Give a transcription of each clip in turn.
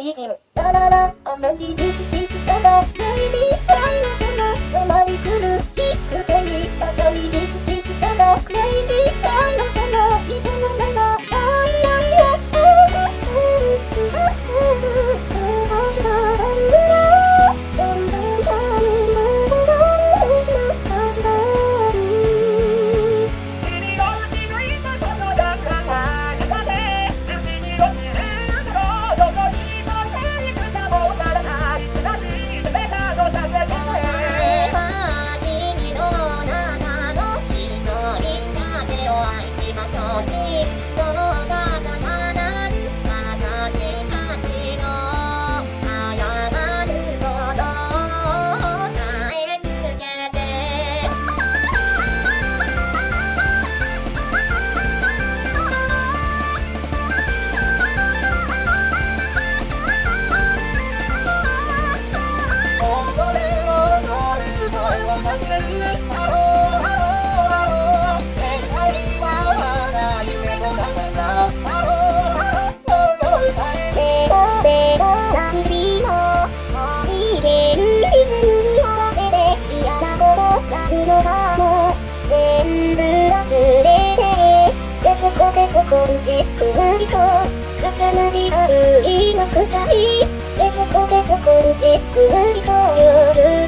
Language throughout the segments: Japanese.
イジダララアメディディスディスエバー。ベイビーダイロソナ迫り来る。ビックテリバーベイディスディスエバクレイジーダイナソナイトナナナアイアイアイアイアイアイアイアイアイアイアアイアアイアこでここでふわりと重なり合う今くたいでそこでそこんじくわりと夜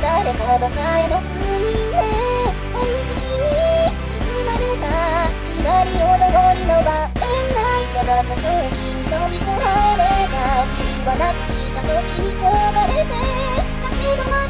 誰かの前の国で天気に包まれた縛り踊りの場面ないけど時に飲み込まれた君はなくした時に焦がれてだけど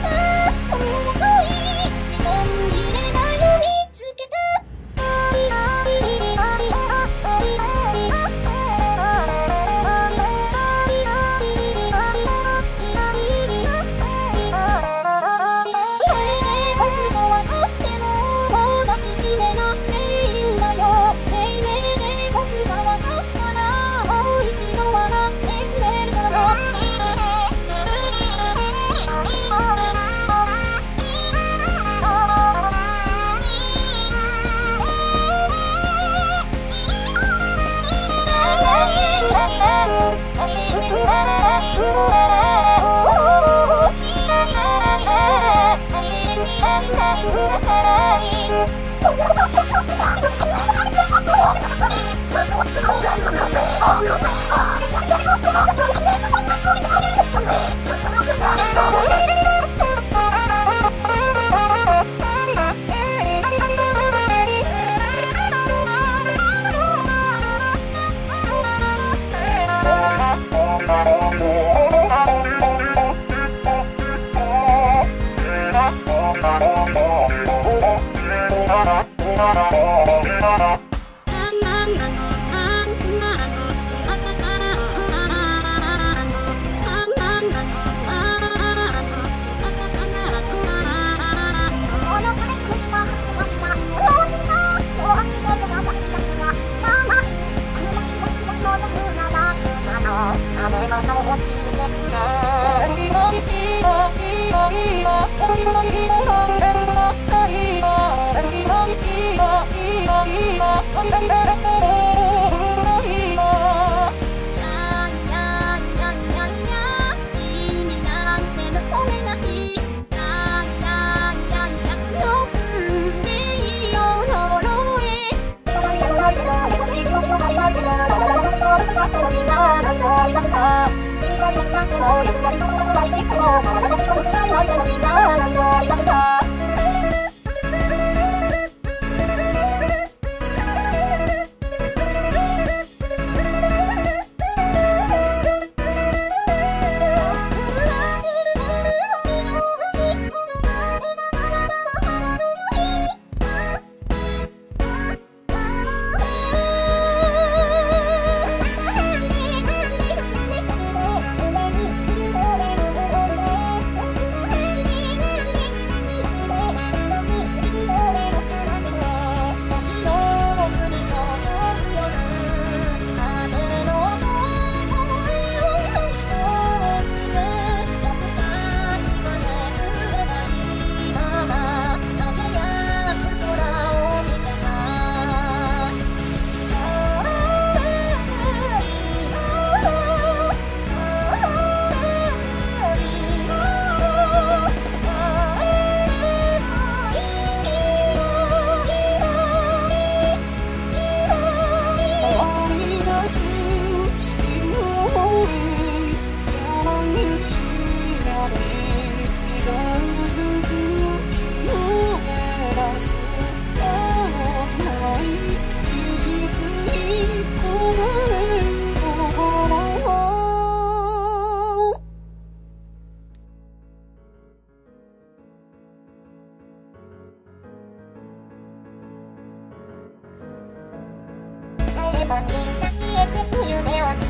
Thank. りました君がいなくなっても役割のことは一個も私の向けない相手のみんななくなりました。Happy you York.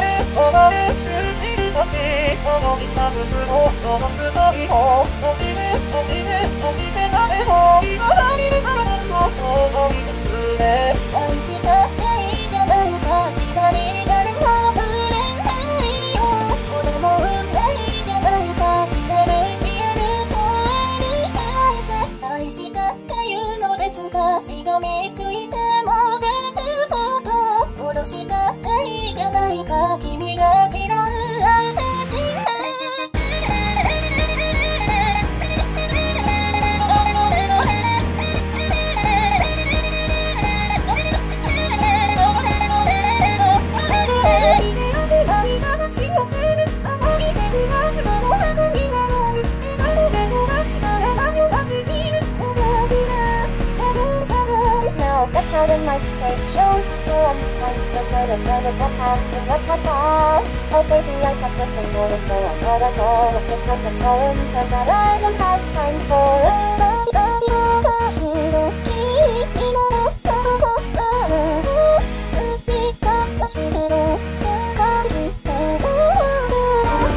れお前数字たち思いたぶつもその二人を押して押して押して誰も今わなるからこそ思い出すね愛したっていいじゃないかしかに it never got past the what what what Oh baby I got the thing on so I gotta go Looking at the sun Turn that I don't have time for it 白い君の海が差し出る掴みて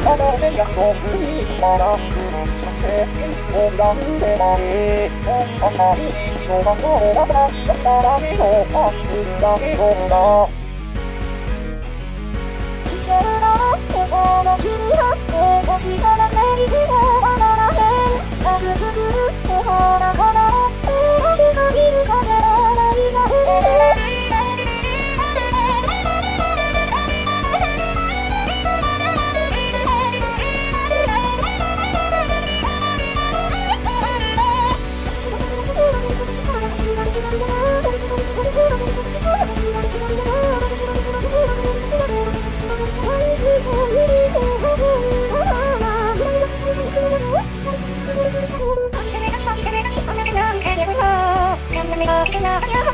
風で約束にからそして現実を恨んでないこんな日常がどうだったしたら目のあふるだけどだ自然な手相の君だって確かな目につがならへんなく作る手ほらからって僕が見る影のないが走れ可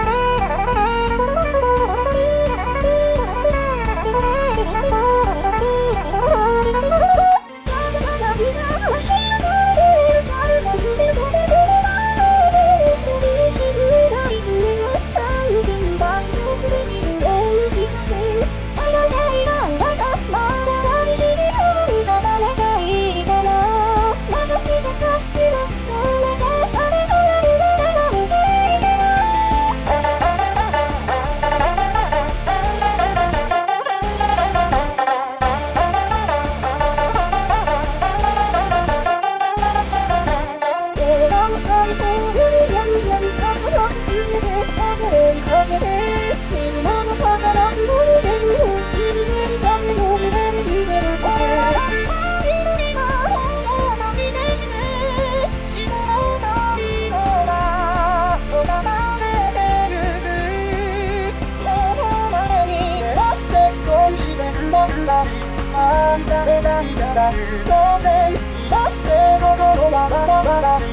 愛されないから当然だって心はバラバラ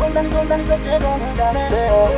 こんなにこんなにとってもダメだよ